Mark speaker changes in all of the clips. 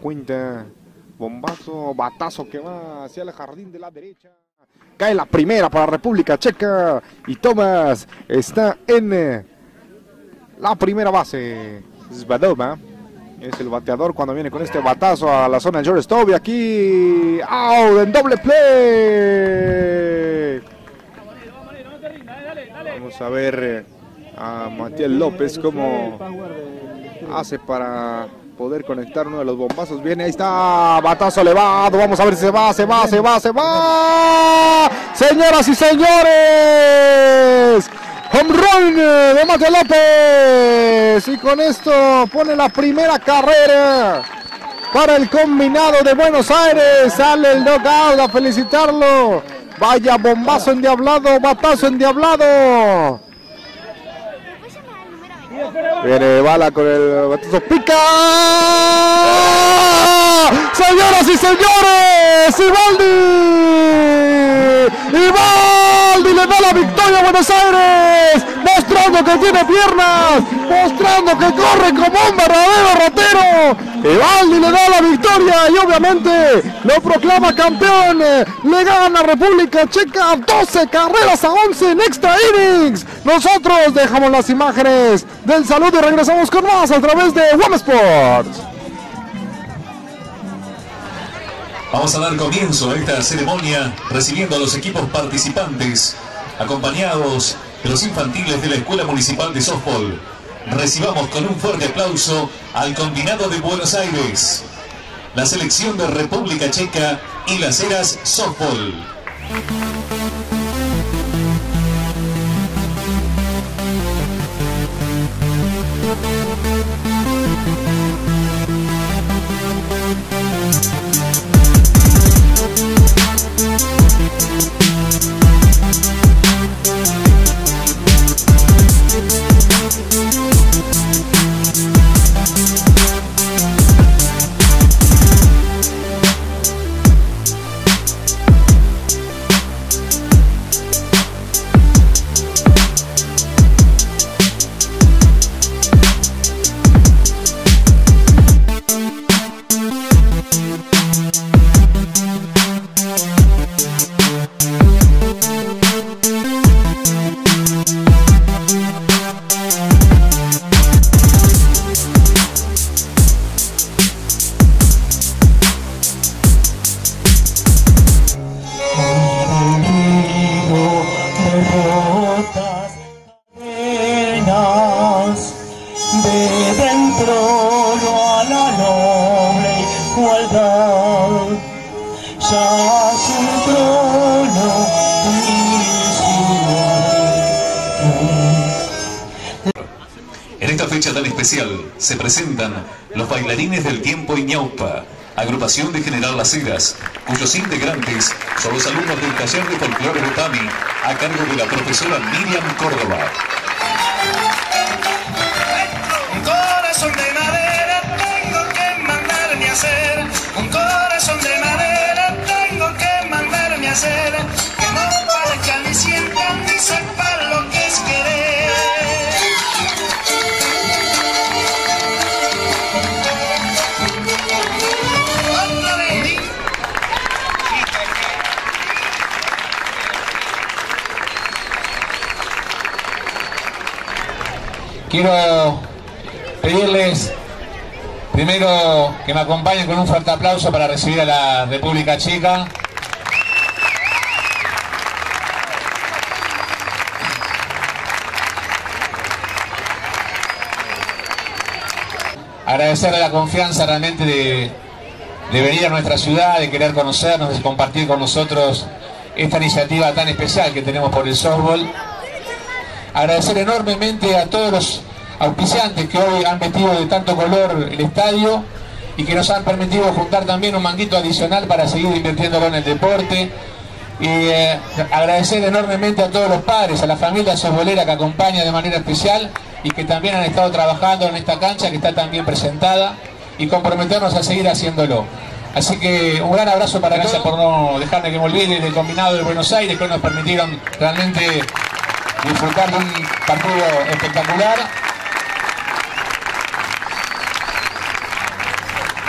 Speaker 1: cuenta. Bombazo, batazo que va hacia el jardín de la derecha. Cae la primera para República Checa. Y Tomás está en eh, la primera base. Svadoma es el bateador cuando viene con este batazo a la zona de shortstop. Y aquí, out en doble play. Vamos a ver eh, a Matías López cómo hace para poder conectar uno de los bombazos. Viene, ahí está, batazo elevado. Vamos a ver si se va, se va, se va, se va. Señoras y señores, home run de Matías López. Y con esto pone la primera carrera para el combinado de Buenos Aires. Sale el knockout a felicitarlo. Vaya bombazo endiablado, batazo endiablado. Viene bala con el batazo. ¡Pica! ¡Señoras y señores! ¡Ibaldi! ¡Ibaldi le da la victoria Buenos Aires! Mostrando que tiene piernas, mostrando que corre como un verdadero rotero. Ibaldi le da la victoria y obviamente lo proclama campeón. Le gana República Checa 12 carreras a 11 en extra innings. Nosotros dejamos las imágenes del saludo y regresamos con más a través de One Sports.
Speaker 2: Vamos a dar comienzo a esta ceremonia recibiendo a los equipos participantes, acompañados de los infantiles de la Escuela Municipal de Softball. Recibamos con un fuerte aplauso al combinado de Buenos Aires, la selección de República Checa y las Heras Softball. En esta fecha tan especial se presentan los bailarines del tiempo Iñaupa, agrupación de General Las Heras, cuyos integrantes son los alumnos del taller de folclore de Tami, a cargo de la profesora Miriam Córdoba.
Speaker 3: Un corazón de madera tengo que mandarme a hacer. Que no parezca ni sienta ni sepa lo que es querer.
Speaker 4: Quiero pedirles primero que me acompañen con un fuerte aplauso para recibir a la República Checa. Agradecerle la confianza realmente de, de venir a nuestra ciudad, de querer conocernos, de compartir con nosotros esta iniciativa tan especial que tenemos por el softball. Agradecer enormemente a todos los auspiciantes que hoy han metido de tanto color el estadio y que nos han permitido juntar también un manguito adicional para seguir invirtiéndolo en el deporte. Y eh, agradecer enormemente a todos los padres, a la familia softbolera que acompaña de manera especial y que también han estado trabajando en esta cancha que está tan bien presentada y comprometernos a seguir haciéndolo. Así que un gran abrazo para Gracias por no dejarme que me olvide del combinado de Buenos Aires que hoy nos permitieron realmente disfrutar de un partido espectacular.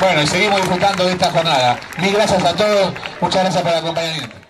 Speaker 4: Bueno, y seguimos disfrutando de esta jornada. Mil gracias a todos, muchas gracias por el acompañamiento.